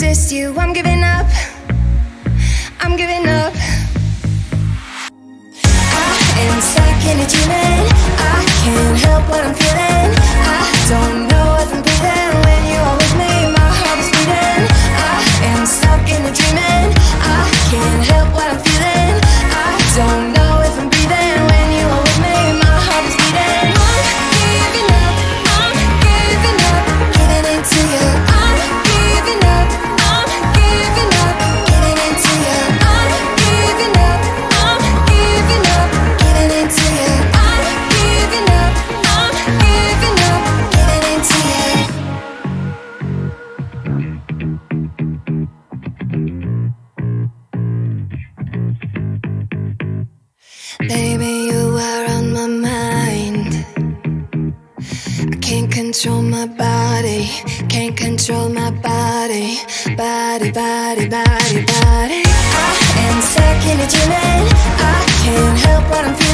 resist you. I'm giving up. I'm giving up. I am stuck in a demon. I can't help what I'm feeling. control my body, can't control my body, body, body, body, body. I am stuck in dreaming, I can't help what I'm feeling.